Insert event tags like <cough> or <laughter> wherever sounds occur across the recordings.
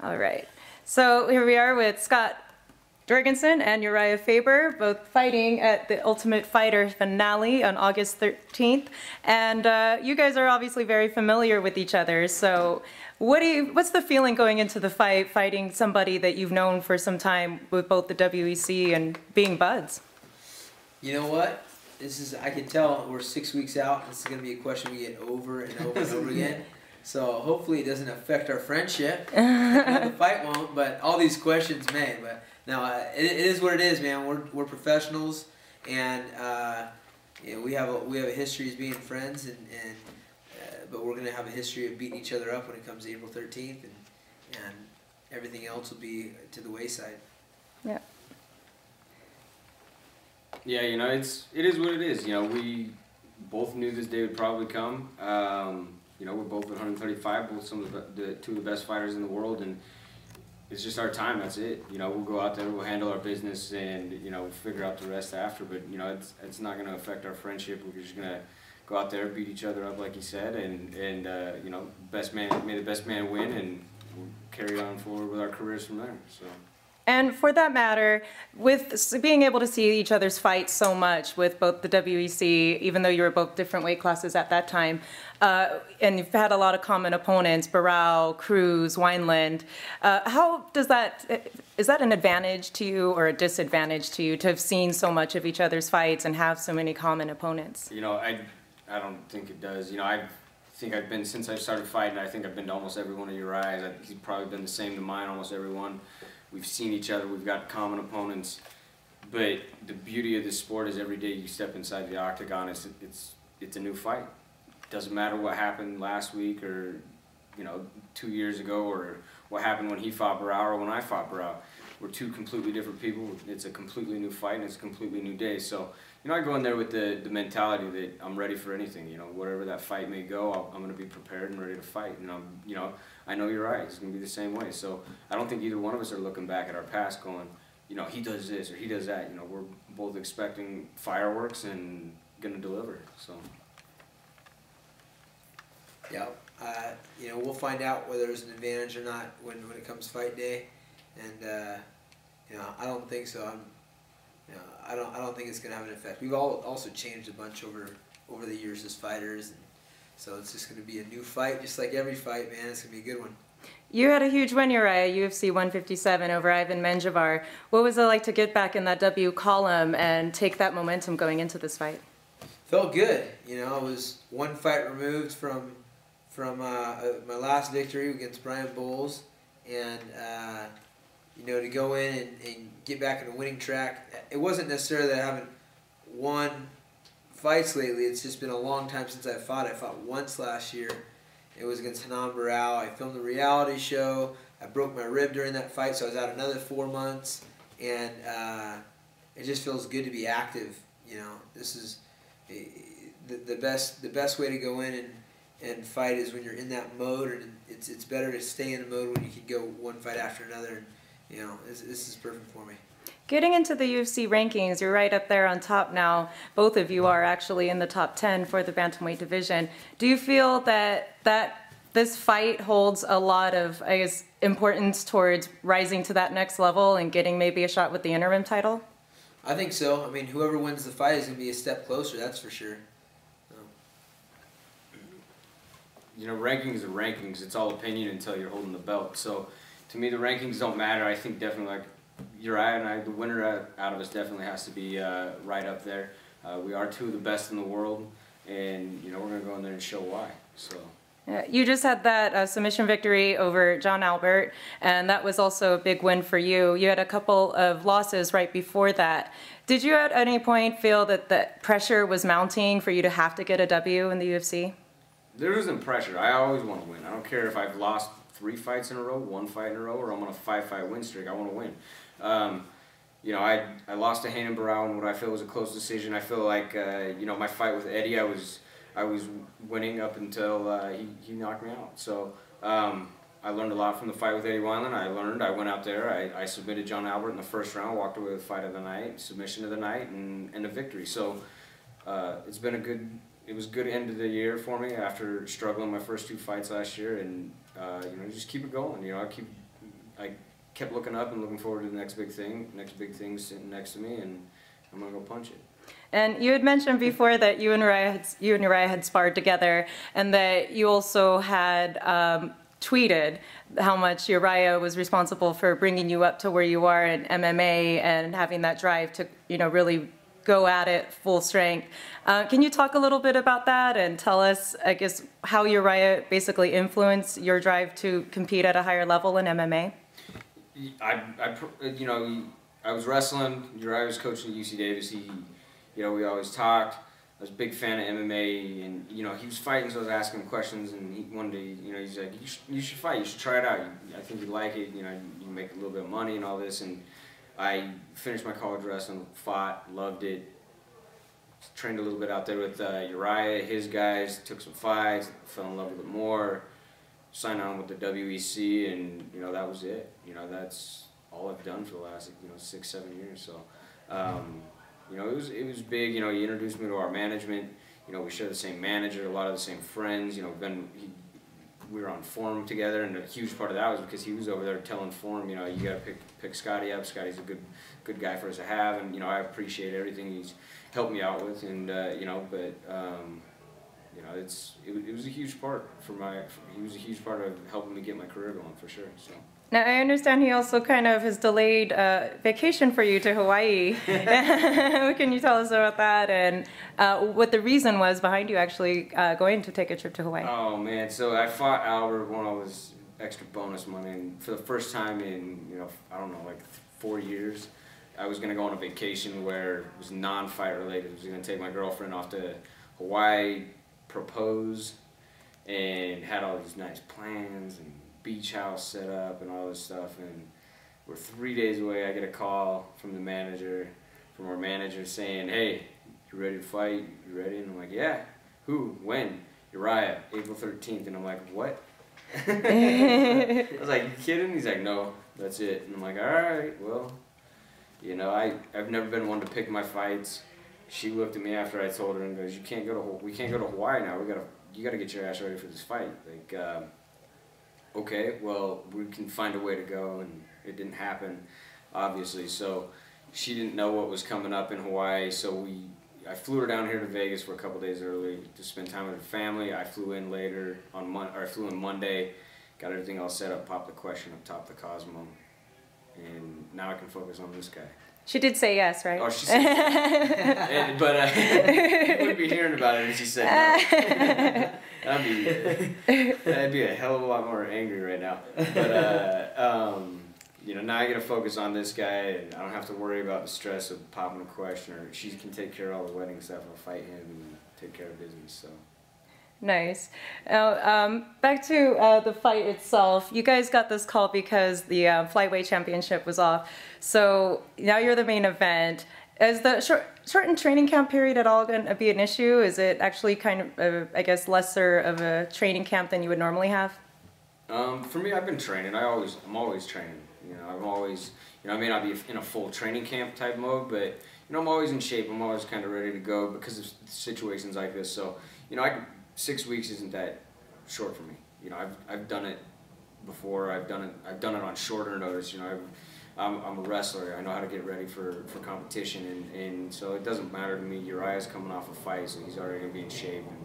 All right. So here we are with Scott Jorgensen and Urijah Faber, both fighting at the Ultimate Fighter finale on August 13th. And uh, you guys are obviously very familiar with each other. So what do you, what's the feeling going into the fight, fighting somebody that you've known for some time with both the WEC and being buds? You know what? This is, I can tell we're six weeks out. This is going to be a question we get over and over and over <laughs> again. So hopefully it doesn't affect our friendship. <laughs> the fight won't, but all these questions may. But no, uh, it, it is what it is, man. We're, we're professionals, and uh, you know, we have a, we have a history as being friends, and, and uh, but we're gonna have a history of beating each other up when it comes to April thirteenth, and and everything else will be to the wayside. Yeah. Yeah, you know, it's it is what it is. You know, we both knew this day would probably come. Um, you know, we're both at 135, both some of the, the two of the best fighters in the world, and it's just our time. That's it. You know, we'll go out there, we'll handle our business, and you know, we'll figure out the rest after. But you know, it's it's not going to affect our friendship. We're just going to go out there, beat each other up, like you said, and and uh, you know, best man may the best man win, and we'll carry on forward with our careers from there. So. And for that matter, with being able to see each other's fights so much with both the WEC, even though you were both different weight classes at that time, uh, and you've had a lot of common opponents, Barao, Cruz, Wineland, uh, how does that, is that an advantage to you or a disadvantage to you to have seen so much of each other's fights and have so many common opponents? You know, I, I don't think it does. You know, I think I've been, since I started fighting, I think I've been to almost every one of your eyes. He's probably been the same to mine, almost every one. We've seen each other. We've got common opponents. But the beauty of this sport is every day you step inside the octagon, it's it's it's a new fight. Doesn't matter what happened last week or you know two years ago or what happened when he fought Barao or when I fought Barao. We're two completely different people. It's a completely new fight and it's a completely new day. So you know I go in there with the the mentality that I'm ready for anything. You know whatever that fight may go, i am going to be prepared and ready to fight. And I'm you know I know you're right. It's going to be the same way. So I don't think either one of us are looking back at our past going, you know, he does this or he does that. You know, we're both expecting fireworks and going to deliver. So. Yeah, uh, you know, we'll find out whether there's an advantage or not when, when it comes fight day, and uh, you know, I don't think so. I'm, you know, I don't, I don't think it's gonna have an effect. We've all also changed a bunch over over the years as fighters, and so it's just going to be a new fight, just like every fight, man. It's going to be a good one. You had a huge win, Urijah, UFC 157 over Ivan Menjivar. What was it like to get back in that W column and take that momentum going into this fight? Felt good. You know, I was one fight removed from from uh, uh, my last victory against Brian Bowles, and uh, you know to go in and, and get back in a winning track. It wasn't necessarily that I haven't won fights lately. It's just been a long time since I fought. I fought once last year. It was against Renan Barao. I filmed a reality show. I broke my rib during that fight, so I was out another four months. And uh, it just feels good to be active. You know, this is eh, the, the best the best way to go in and, and fight is when you're in that mode, and it's it's better to stay in the mode when you can go one fight after another. And you know, this, this is perfect for me. Getting into the UFC rankings, you're right up there on top now. Both of you are actually in the top 10 for the bantamweight division. Do you feel that that this fight holds a lot of, I guess, importance towards rising to that next level and getting maybe a shot with the interim title? I think so. I mean, whoever wins the fight is going to be a step closer, that's for sure. You know, rankings are rankings. It's all opinion until you're holding the belt. So, to me, the rankings don't matter. I think definitely, like Urijah and I, the winner out of us definitely has to be uh, right up there. Uh, we are two of the best in the world, and you know we're gonna go in there and show why. So. Yeah, you just had that uh, submission victory over John Albert, and that was also a big win for you. You had a couple of losses right before that. Did you at any point feel that the pressure was mounting for you to have to get a W in the UFC? There isn't pressure. I always want to win. I don't care if I've lost three fights in a row, one fight in a row, or I'm on a five-fight win streak. I want to win. Um, you know, I, I lost to Renan Barao in what I feel was a close decision. I feel like, uh, you know, my fight with Eddie, I was I was winning up until uh, he, he knocked me out. So um, I learned a lot from the fight with Eddie Wineland. I learned, I went out there, I, I submitted John Albert in the first round, walked away with fight of the night, submission of the night, and, and a victory. So uh, it's been a good, it was good end of the year for me after struggling my first two fights last year. And, uh, you know, just keep it going. You know, I keep I kept looking up and looking forward to the next big thing. Next big thing sitting next to me, and I'm gonna go punch it. And you had mentioned before that you and Urijah had, you and Urijah had sparred together, and that you also had um, tweeted how much Urijah was responsible for bringing you up to where you are in MMA and having that drive to, you know, really go at it full strength. Uh, can you talk a little bit about that and tell us, I guess, how Urijah basically influenced your drive to compete at a higher level in MMA? I, I, you know, I was wrestling. Urijah was coaching at UC Davis. He, you know, we always talked. I was a big fan of MMA, and you know, he was fighting, so I was asking him questions. And he, one day, you know, he's like, "You should, you should fight. You should try it out. I think you'd like it. You know, you make a little bit of money and all this." And I finished my college wrestling, fought, loved it. Trained a little bit out there with uh, Urijah, his guys, took some fights, fell in love with it more. Signed on with the WEC, and you know that was it. You know that's all I've done for the last you know six, seven years. So, um, you know it was it was big. You know he introduced me to our management. You know we share the same manager, a lot of the same friends. You know been he, we were on forum together, and a huge part of that was because he was over there telling forum, you know, you got to pick pick Scotty up. Scotty's a good good guy for us to have, and you know, I appreciate everything he's helped me out with, and uh, you know, but um, you know, it's it, it was a huge part for my. He was a huge part of helping me get my career going for sure. So. Now, I understand he also kind of has delayed uh, vacation for you to Hawaii. <laughs> Can you tell us about that and uh, what the reason was behind you actually uh, going to take a trip to Hawaii? Oh, man. So I fought Albert when I was extra bonus money. And for the first time in, you know, I don't know, like four years, I was going to go on a vacation where it was non-fight related. I was going to take my girlfriend off to Hawaii, propose, and had all these nice plans and beach house set up and all this stuff. And we're three days away. I get a call from the manager, from our manager saying, hey, you ready to fight? You ready? And I'm like, yeah. Who? When? Uriah, April 13th. And I'm like, what? <laughs> I was like, you kidding? He's like, no, that's it. And I'm like, all right, well, you know, I, I've never been one to pick my fights. She looked at me after I told her and goes, you can't go to, we can't go to Hawaii now. We gotta, you gotta get your ass ready for this fight. Like, uh, okay, well, we can find a way to go, and it didn't happen, obviously. So she didn't know what was coming up in Hawaii, so we I flew her down here to Vegas for a couple days early to spend time with her family. I flew in later on Mon- or I flew in Monday, got everything all set up, popped the question up top the Cosmo, and now I can focus on this guy. She did say yes, right? Oh, she said, <laughs> and, but uh, <laughs> you wouldn't be hearing about it if she said no. <laughs> I'd be, I'd be a hell of a lot more angry right now. But uh, um, you know, now I got to focus on this guy, and I don't have to worry about the stress of popping a question, or she can take care of all the wedding stuff. I'll fight him and take care of business. So. Nice. Now, um, back to uh, the fight itself. You guys got this call because the uh, flyweight championship was off. So now you're the main event. Is the short, shortened training camp period at all going to be an issue? Is it actually kind of, uh, I guess, lesser of a training camp than you would normally have? Um, for me, I've been training. I always, I'm always training. You know, I'm always, you know, I may not be in a full training camp type mode, but you know, I'm always in shape. I'm always kind of ready to go because of situations like this. So, you know, I six weeks isn't that short for me. You know, I've I've done it before. I've done it. I've done it on shorter notice. You know, I've, I'm I'm a wrestler. I know how to get ready for for competition, and and so it doesn't matter to me. Urijah's coming off a fight, so he's already gonna be in shape. And,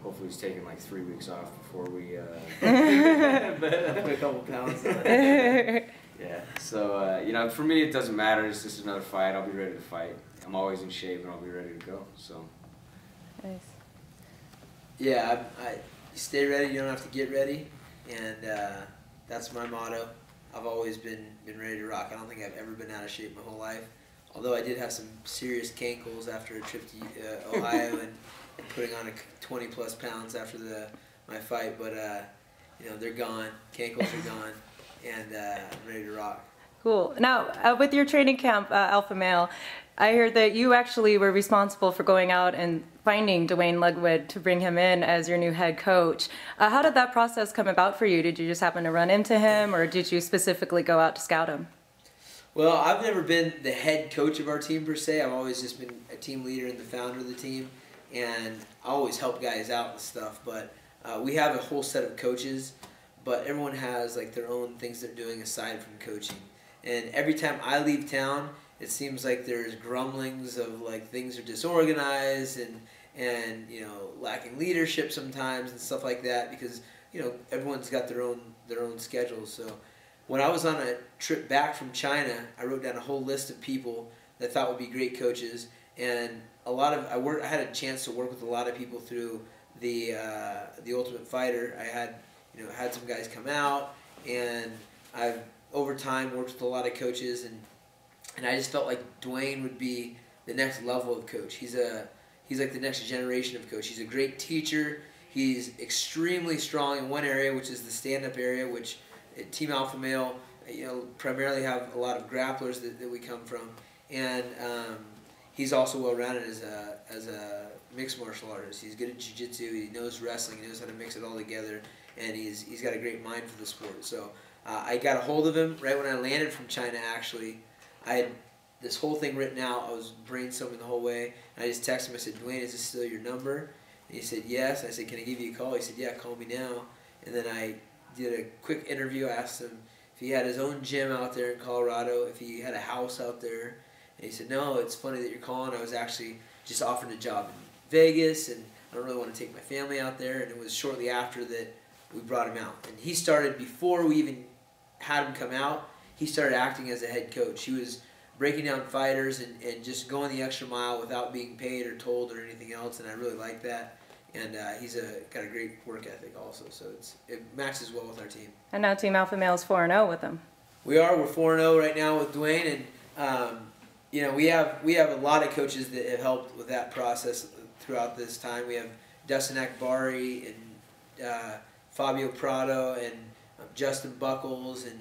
hopefully he's taking like three weeks off before we uh, <laughs> <laughs> put a couple pounds on. <laughs> yeah. So uh, you know, for me, it doesn't matter. It's just another fight. I'll be ready to fight. I'm always in shape, and I'll be ready to go. So. Nice. Yeah, I, I stay ready. You don't have to get ready, and uh, that's my motto. I've always been been ready to rock. I don't think I've ever been out of shape my whole life. Although I did have some serious cankles after a trip to uh, Ohio and, and putting on a 20 plus pounds after the my fight, but uh, you know they're gone. Cankles are gone, and uh, I'm ready to rock. Cool. Now, uh, with your training camp, uh, Alpha Male, I heard that you actually were responsible for going out and finding Duane Ludwig to bring him in as your new head coach. Uh, how did that process come about for you? Did you just happen to run into him, or did you specifically go out to scout him? Well, I've never been the head coach of our team per se. I've always just been a team leader and the founder of the team, and I always help guys out and stuff. But uh, we have a whole set of coaches but everyone has like their own things they're doing aside from coaching. And every time I leave town, it seems like there's grumblings of like things are disorganized and and you know lacking leadership sometimes and stuff like that because you know everyone's got their own their own schedules. So when I was on a trip back from China, I wrote down a whole list of people that I thought would be great coaches, and a lot of I worked. I had a chance to work with a lot of people through the uh, the Ultimate Fighter. I had you know had some guys come out, and I've over time worked with a lot of coaches, and and I just felt like Duane would be the next level of coach. He's a he's like the next generation of coach. He's a great teacher. He's extremely strong in one area, which is the stand-up area, which uh, Team Alpha Male, you know, primarily have a lot of grapplers that, that we come from, and um, he's also well-rounded as a as a mixed martial artist. He's good at jiu-jitsu. He knows wrestling. He knows how to mix it all together, and he's he's got a great mind for the sport. So uh, I got a hold of him right when I landed from China. Actually, I had this whole thing written out. I was brainstorming the whole way, and I just texted him. I said, "Duane, is this still your number?" And he said, "Yes." I said, "Can I give you a call?" He said, "Yeah, call me now." And then I did a quick interview. I asked him if he had his own gym out there in Colorado, if he had a house out there, and he said, "No, it's funny that you're calling. I was actually just offered a job in Vegas, and I don't really want to take my family out there." And it was shortly after that we brought him out, and he started before we even had him come out. He started acting as a head coach. He was breaking down fighters and, and just going the extra mile without being paid or told or anything else, and I really like that. And uh, he's a got a great work ethic also, so it's it matches well with our team. And now Team Alpha Male is four and zero with him. We are. We're four and zero right now with Duane, and um, you know we have we have a lot of coaches that have helped with that process throughout this time. We have Dustin Akbari and uh, Fabio Prado and uh, Justin Buchholz and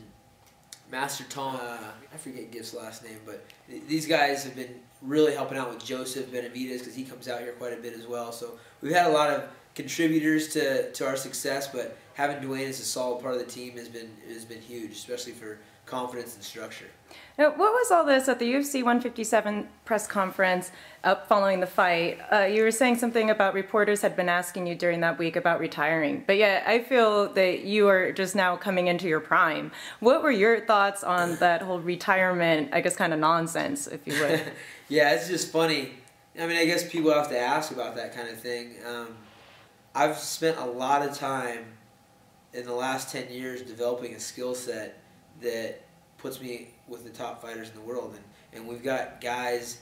Master Tom. Uh, I forget Gift's last name, but th- these guys have been really helping out with Joseph Benavidez because he comes out here quite a bit as well. So we've had a lot of contributors to, to our success, but having Duane as a solid part of the team has been has been huge, especially for confidence and structure. Now, what was all this at the UFC 157 press conference up following the fight? Uh, you were saying something about reporters had been asking you during that week about retiring, but yet I feel that you are just now coming into your prime. What were your thoughts on that whole retirement, I guess, kind of nonsense, if you would? <laughs> yeah, it's just funny. I mean, I guess people have to ask about that kind of thing. Um, I've spent a lot of time in the last 10 years developing a skill set that puts me with the top fighters in the world. And, and we've got guys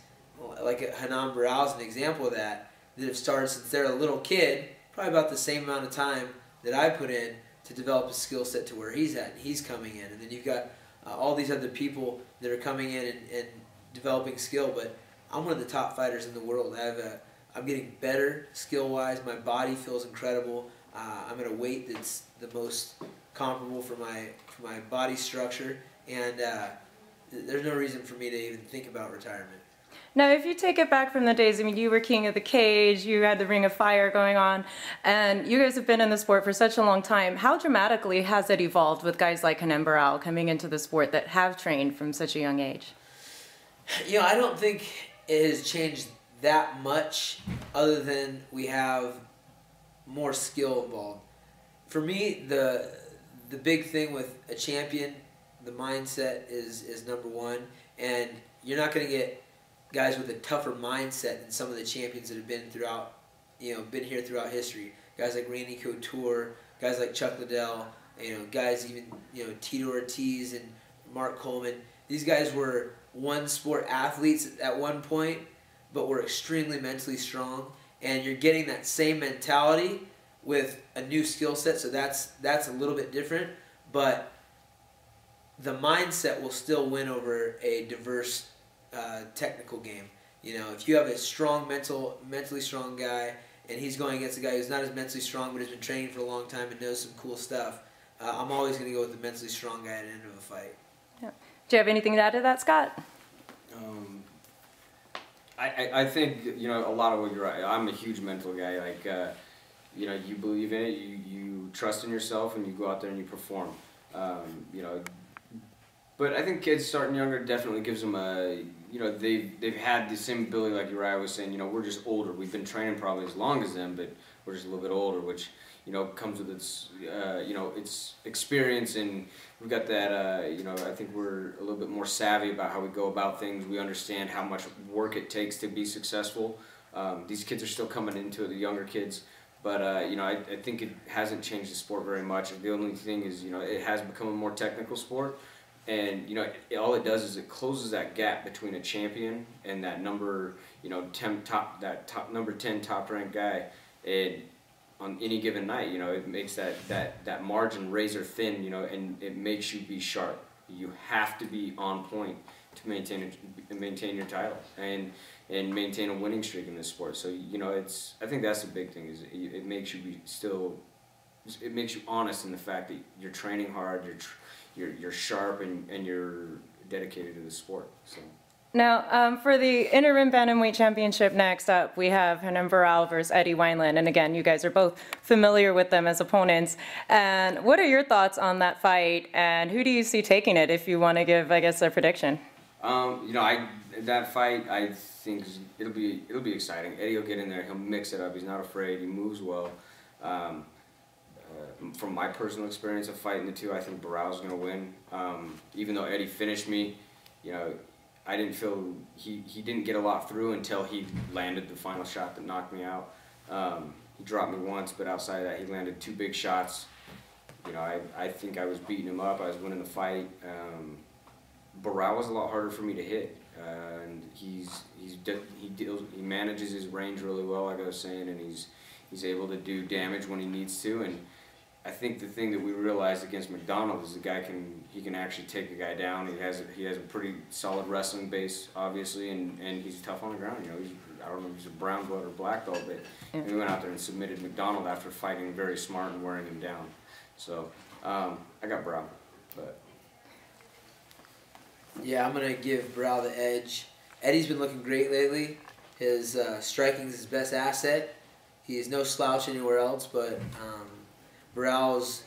like Renan Barão is an example of that, that have started since they're a little kid, probably about the same amount of time that I put in to develop a skill set to where he's at, and he's coming in. And then you've got uh, all these other people that are coming in and, and developing skill, but I'm one of the top fighters in the world. I have a, I'm getting better skill-wise. My body feels incredible. Uh, I'm at a weight that's the most comparable for my for my body structure, and uh, there's no reason for me to even think about retirement. Now, if you take it back from the days, I mean, you were king of the cage, you had the Ring of Fire going on, and you guys have been in the sport for such a long time. How dramatically has it evolved with guys like Renan Barão coming into the sport that have trained from such a young age? You know, I don't think it has changed that much, other than we have more skill involved. For me, the the big thing with a champion, the mindset is is number one, and you're not going to get guys with a tougher mindset than some of the champions that have been throughout, you know, been here throughout history. Guys like Randy Couture, guys like Chuck Liddell, you know, guys even you know Tito Ortiz and Mark Coleman. These guys were one sport athletes at one point, but were extremely mentally strong. And you're getting that same mentality with a new skill set, so that's that's a little bit different. But the mindset will still win over a diverse uh, technical game. You know, if you have a strong mental, mentally strong guy, and he's going against a guy who's not as mentally strong but has been training for a long time and knows some cool stuff, uh, I'm always going to go with the mentally strong guy at the end of a fight. Yeah. Do you have anything to add to that, Scott? Um, I, I, I think you know a lot of what you're right. I'm a huge mental guy. Like uh, you know, you believe in it, you, you trust in yourself, and you go out there and you perform. Um, you know, but I think kids starting younger definitely gives them a you know they've they've had the same ability like Urijah was saying. You know, we're just older. We've been training probably as long as them, but we're just a little bit older, which you know, comes with its, uh, you know, its experience, and we've got that. Uh, you know, I think we're a little bit more savvy about how we go about things. We understand how much work it takes to be successful. Um, these kids are still coming into it, the younger kids. But uh, you know, I, I think it hasn't changed the sport very much. The only thing is, you know, it has become a more technical sport, and you know, it, all it does is it closes that gap between a champion and that number, you know, ten top that top number ten top ranked guy, and on any given night, you know, it makes that that that margin razor thin, you know, and it makes you be sharp. You have to be on point to maintain maintain your title and and maintain a winning streak in this sport. So you know, it's I think that's the big thing is it, it makes you be still it makes you honest in the fact that you're training hard, you're you're you're sharp and and you're dedicated to the sport. So. Now, um, for the interim bantamweight championship next up, we have Renan Barão versus Eddie Wineland. And again, you guys are both familiar with them as opponents. And what are your thoughts on that fight? And who do you see taking it if you want to give, I guess, a prediction? Um, you know, I that fight, I think it'll be it'll be exciting. Eddie will get in there. He'll mix it up. He's not afraid. He moves well. Um, uh, from my personal experience of fighting the two, I think Barão's going to win. Um, even though Eddie finished me, you know, I didn't feel he, he didn't get a lot through until he landed the final shot that knocked me out. Um, he dropped me once, but outside of that, he landed two big shots. You know, I, I think I was beating him up. I was winning the fight. Um, Barão was a lot harder for me to hit, and he's he's he deals he manages his range really well, like I was saying, and he's he's able to do damage when he needs to. And I think the thing that we realized against McDonald is the guy can he can actually take a guy down. He has a, he has a pretty solid wrestling base, obviously, and, and he's tough on the ground. You know, he's, I don't know if he's a brown belt or black belt, but we went out there and submitted McDonald after fighting very smart and wearing him down. So um, I got Brown, but. Yeah, I'm gonna give Barão the edge. Eddie's been looking great lately. His uh, striking is his best asset. He is no slouch anywhere else, but um, Barão's,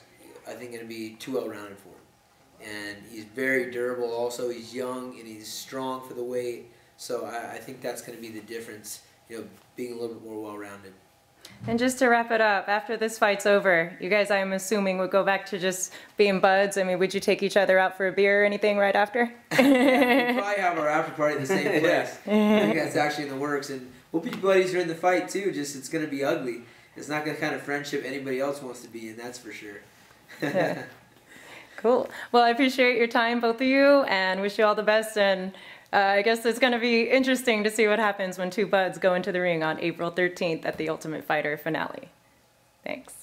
I think, going to be too well rounded for him. And he's very durable also. He's young and he's strong for the weight. So I, I think that's going to be the difference, you know, being a little bit more well rounded. And just to wrap it up, after this fight's over, you guys, I'm assuming, would go back to just being buds. I mean, would you take each other out for a beer or anything right after? <laughs> yeah, we'll probably have our after party in the same <laughs> place. I think that's actually in the works. And we'll be buddies during the fight, too, just it's going to be ugly. It's not the kind of friendship anybody else wants to be in, that's for sure. yeah. <laughs> Cool. Well, I appreciate your time, both of you, and wish you all the best. And uh, I guess it's going to be interesting to see what happens when two buds go into the ring on April 13th at the Ultimate Fighter finale. Thanks.